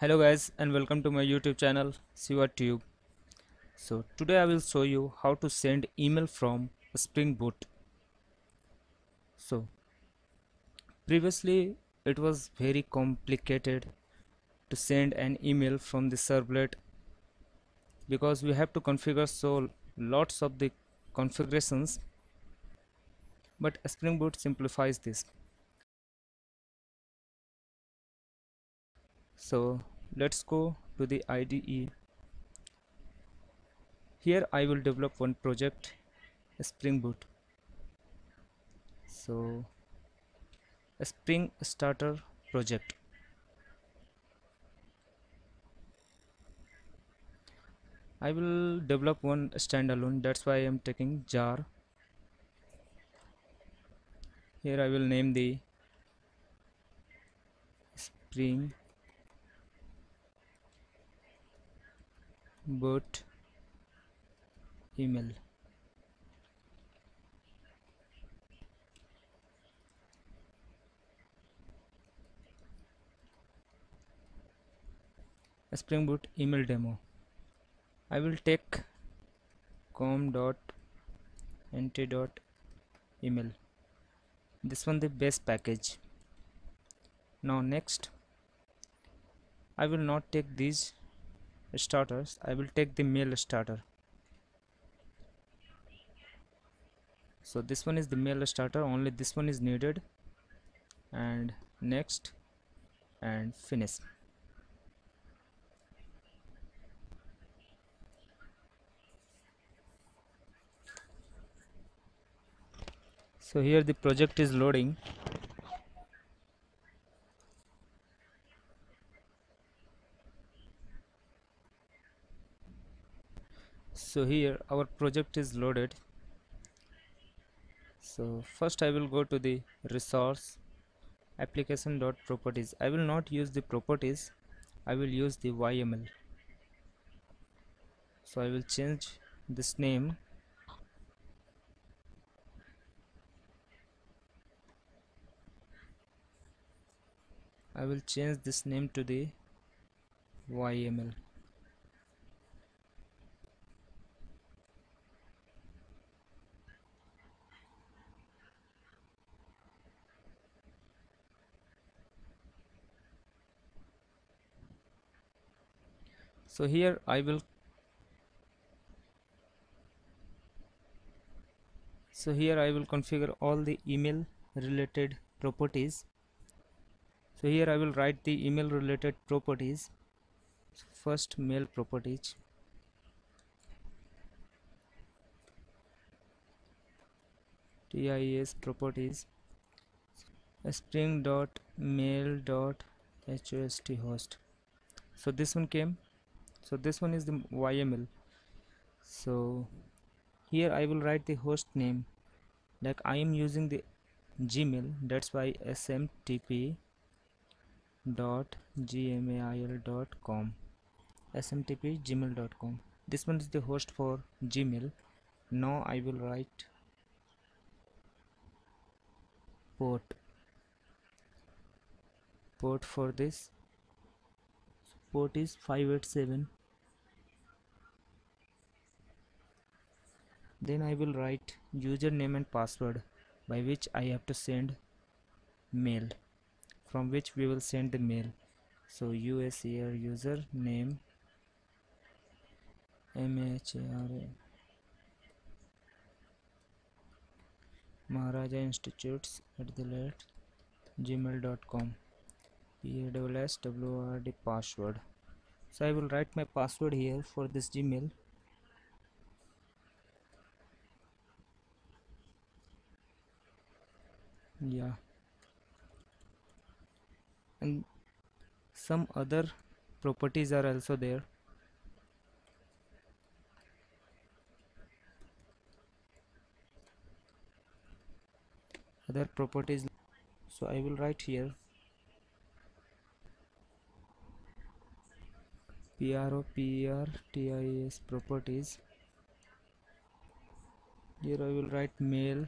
hello guys and welcome to my youtube channel ShivaTube so today I will show you how to send email from Spring Boot. So previously it was very complicated to send an email from the servlet because we have to configure so lots of the configurations. But Spring Boot simplifies this so let's go to the IDE here I will develop one project Spring Boot. So a Spring Starter project. I will develop one standalone. That's why I am taking jar. Here I will name the Spring boot email. Spring boot email demo. I will take com dot nt dot email. This one the base package. Now next i will not take these starters. I will take the mail starter. So this one is the mail starter. Only this one is needed. And next. And finish. So here the project is loading so here our project is loaded. So first I will go to the resource application dot properties I will not use the properties. I will use the YML so I will change this name. I will change this name to the YML so here I will so here I will configure all the email related properties. So here I will write the email related properties. First mail properties. TIS properties. Spring dot mail dot host. So this one came so this one is the YML so here I will write the host name. Like I am using the Gmail. That's why smtp dot gmail dot com. Smtp gmail dot com. This one is the host for gmail. Now i will write port. Port for this. Port is 587 then I will write username and password by which I have to send mail. From which we will send the mail. So us here user name mhra maharaja institutes at the rate gmail.com password. So I will write my password here for this gmail yeah. And some other properties are also there. Other properties so I will write here. PROPERTIS properties. Here I will write mail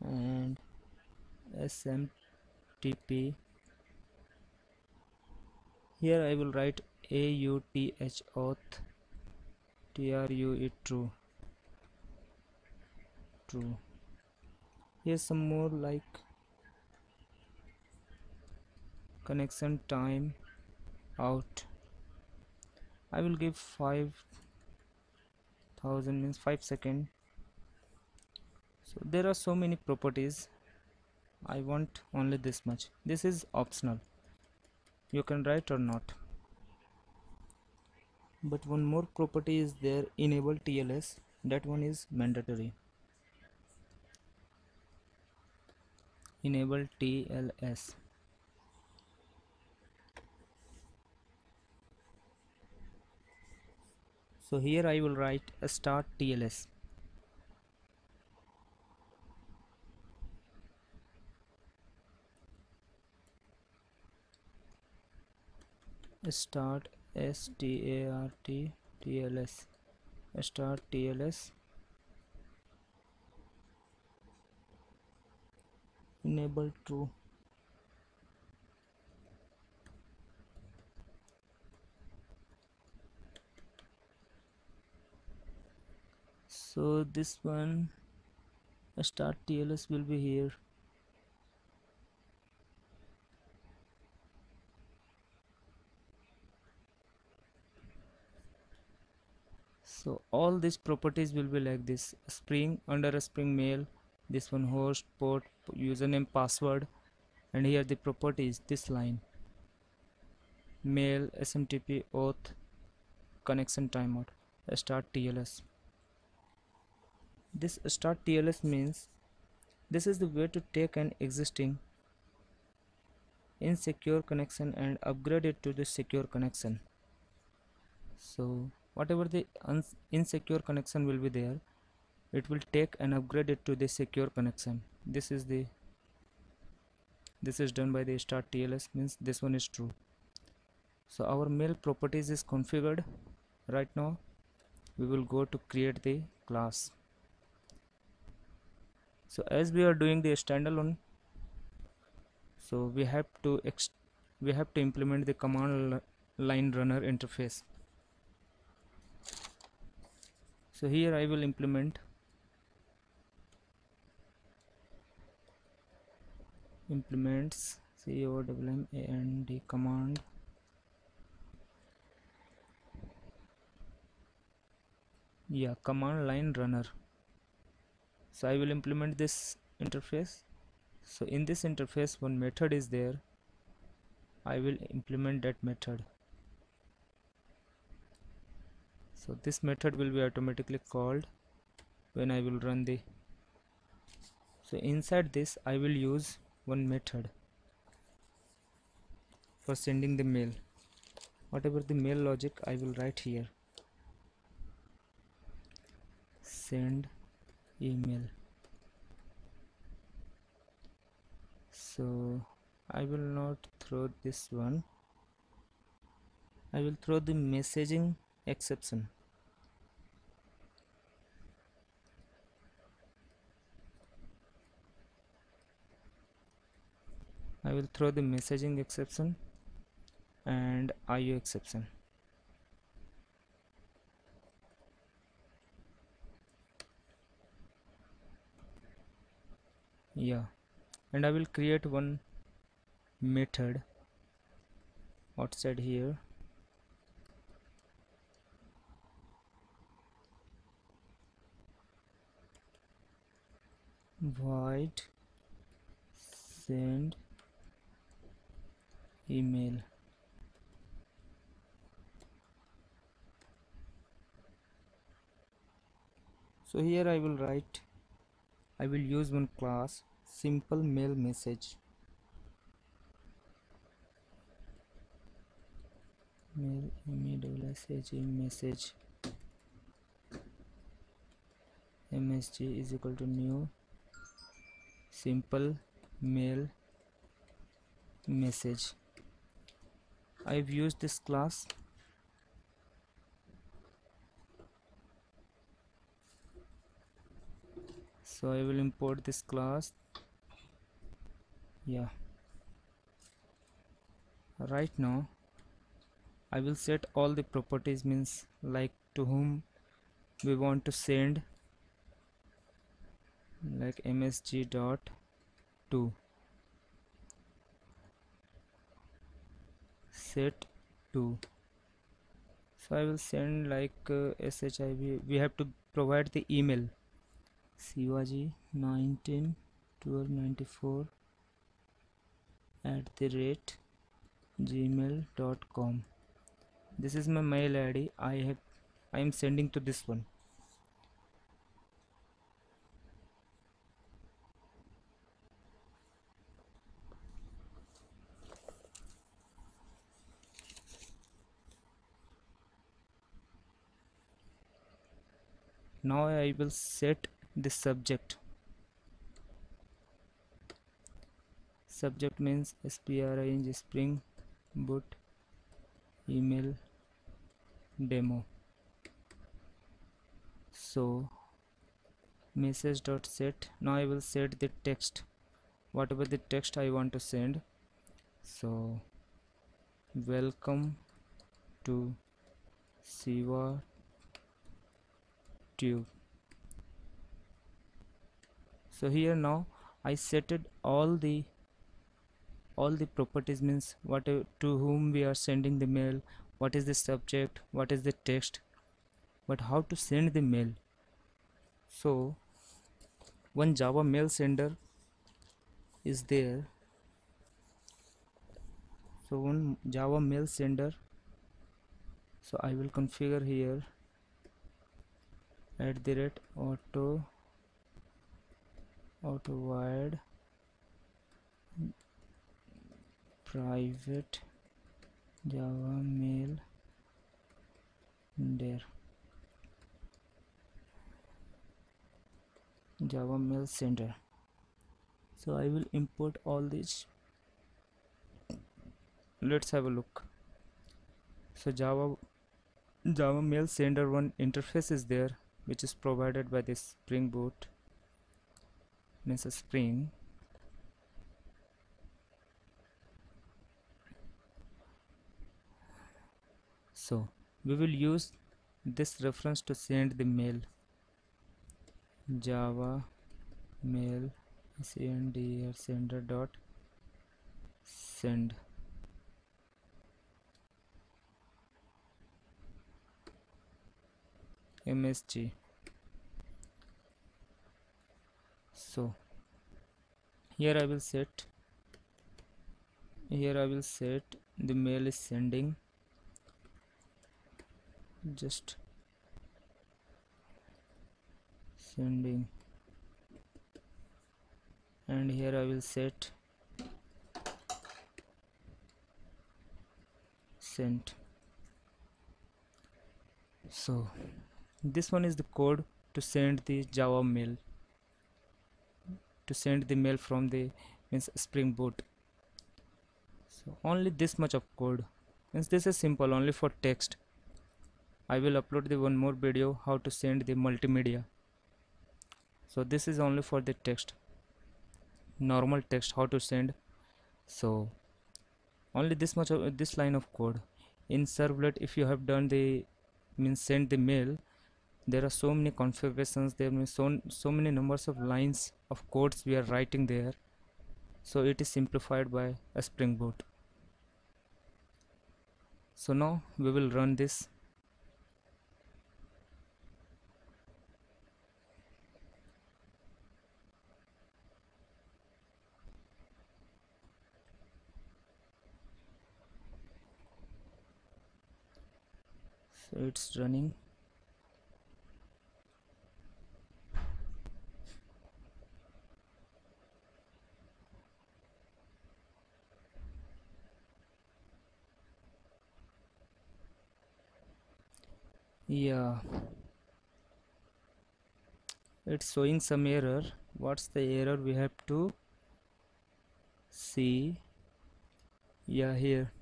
and smtp here I will write AUTH auth TRU it true. True. Here's some more like connection time out. I will give 5000 means 5 second so there are so many properties. I want only this much. This is optional. You can write or not. But one more property is there. Enable TLS that one is mandatory. Enable TLS so here I will write a start TLS start s t a r t t l s. Start tls enable true. So this one start tls will be here so all these properties will be like this. Spring under a spring mail this one host port username password and here the properties this line. Mail smtp auth connection timeout start tls this start tls means this is the way to take an existing insecure connection and upgrade it to the secure connection. So whatever the insecure connection will be there it will take and upgrade it to the secure connection. This is the this is done by the start tls means this one is true. So our mail properties is configured. Right now we will go to create the class. So as we are doing the standalone so we have to we have to implement the command line runner interface so here I will implement implements com and command. Yeah command line runner. So I will implement this interface. So in this interface one method is there. I will implement that method so this method will be automatically called when I will run the so inside this I will use one method for sending the mail. Whatever the mail logic I will write here. Send email. So I will not throw this one. I will throw the messaging exception. I will throw the messaging exception and IO exception. Yeah. And I will create one method outside here void send email. So here I will write I will use one class simple mail message. Mail message. Message msg is equal to new simple mail message. I've used this class. So I will import this class. Yeah. Right now I will set all the properties means like to whom we want to send like msg dot to set to so I will send like uh, shiv we have to provide the email. Shivaji 19 1294 at the rate gmail.com this is my mail id I have I am sending to this one now I will set the subject. Subject means spring spring boot email demo. So message dot set. Now I will set the text. Whatever the text I want to send. So welcome to Shiva tube. So here now I setted all the all the properties means what to whom we are sending the mail what is the subject what is the text but how to send the mail. So one java mail sender is there. So one java mail sender. So I will configure here at the rate auto autowired private java mail there. Java mail sender. So i will import all these. Let's have a look. So java java mail sender one interface is there which is provided by this spring boot means a spring. So we will use this reference to send the mail. Java mail sender sender dot send msg so here I will set here I will set the mail is sending. Just sending. And here I will set sent. So this one is the code to send the java mail to send the mail from the means spring boot. So only this much of code. Means this is simple only for text. I will upload the one more video how to send the multimedia. So this is only for the text. Normal text how to send. So only this much of this line of code. In servlet if you have done the means send the mail there are so many configurations there are so, so many numbers of lines of codes we are writing there. So it is simplified by a spring boot so now we will run this. So it's running yeah. It's showing some error. What's the error? We have to see. Yeah here.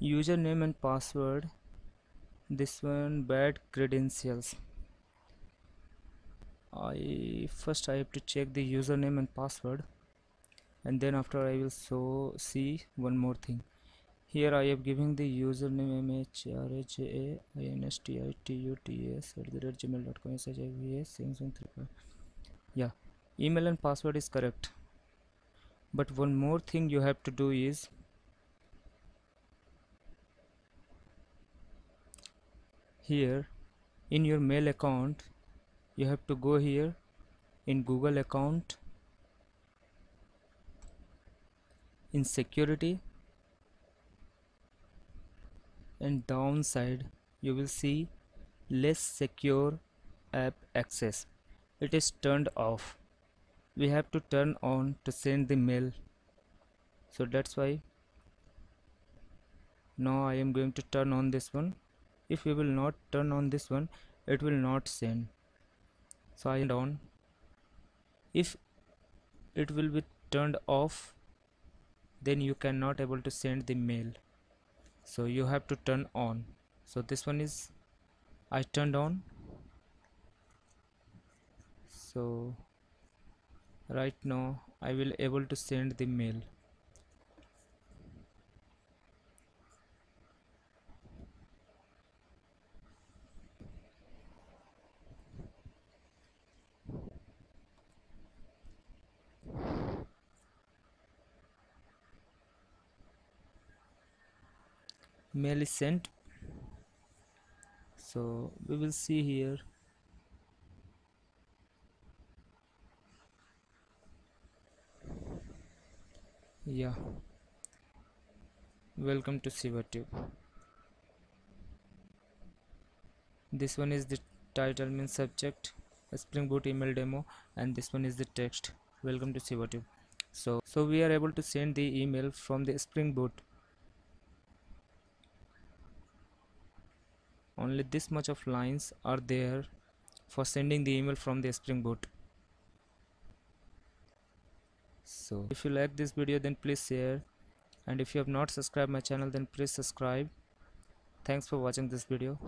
Username and password. This one bad credentials. I first I have to check the username and password. And then after I will so see one more thing here I am giving the username mhrajainstituts at the rate gmail.com yeah email and password is correct. But one more thing you have to do is here in your mail account you have to go here in Google account in security and downside you will see less secure app access. It is turned off. We have to turn on to send the mail. So that's why now I am going to turn on this one. If we will not turn on this one it will not send. So I on if it will be turned off then you cannot able to send the mail so you have to turn on. So this one is I turned on. So right now I will able to send the mail sent. So we will see here. Yeah. Welcome to ShivaTube this one is the title means subject spring boot email demo and this one is the text. Welcome to ShivaTube so so we are able to send the email from the spring boot only this much of lines are there for sending the email from the spring boot so if you like this video then please share. And if you have not subscribed my channel then please subscribe. Thanks for watching this video